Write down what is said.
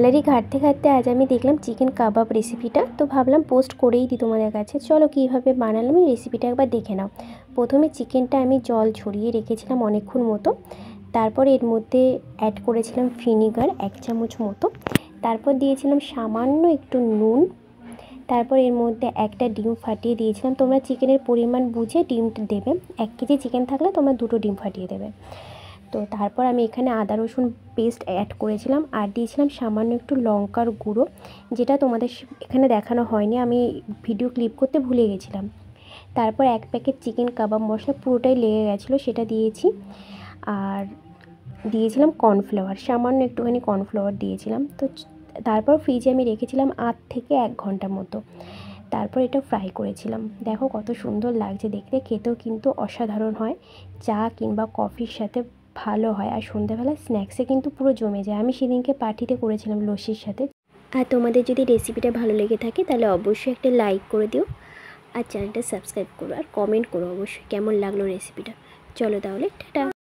Gallery ঘাটতে ঘাটতে আজ আমি দেখলাম চিকেন কাবাব রেসিপিটা তো ভাবলাম পোস্ট করেই দিই তোমাদের কাছে। চলো কীভাবে বানালাম এই রেসিপিটা একবার দেখে নাও। প্রথমে চিকেনটা আমি জল ছড়িয়ে রেখেছিলাম অনেকক্ষণ মতো। তারপর এর মধ্যে অ্যাড করেছিলাম ভিনিগার এক চামচ মতো। তারপর দিয়েছিলাম সামান্য একটু নুন। তারপর এর মধ্যে একটা ডিম ফাটিয়ে দিয়েছিলাম। তোমরা চিকেনের পরিমাণ বুঝে ডিমটা দেবে। এক কেজি চিকেন থাকলে তোমরা দুটো ডিম ফাটিয়ে দেবে। তো তারপর আমি এখানে আদা রসুন পেস্ট অ্যাড করেছিলাম আর দিয়েছিলাম সামান্য একটু লঙ্কার গুঁড়ো, যেটা তোমাদের এখানে দেখানো হয়নি, আমি ভিডিও ক্লিপ করতে ভুলে গেছিলাম। তারপর এক প্যাকেট চিকেন কাবাব মশলা পুরোটাই লেগে গেছিল, সেটা দিয়েছি। আর দিয়েছিলাম কর্নফ্লাওয়ার সামান্য একটুখানি কর্নফ্লাওয়ার দিয়েছিলাম। তো তারপর ফ্রিজে আমি রেখেছিলাম আধ থেকে এক ঘণ্টা মতো। তারপর এটা ফ্রাই করেছিলাম। দেখো কত সুন্দর লাগছে, দেখতে খেতেও কিন্তু অসাধারণ হয়। চা কিংবা কফির সাথে ভালো হয়। আর সন্ধ্যাবেলা স্ন্যাক্সে কিন্তু পুরো জমে যায়। আমি সেদিনকে পার্টিতে করেছিলাম লস্যির সাথে। আর তোমাদের যদি রেসিপিটা ভালো লেগে থাকে, তাহলে অবশ্যই একটা লাইক করে দিও। আর চ্যানেলটা সাবস্ক্রাইব করো। আর কমেন্ট করো অবশ্যই কেমন লাগল রেসিপিটা চলো তাহলে, টাটা।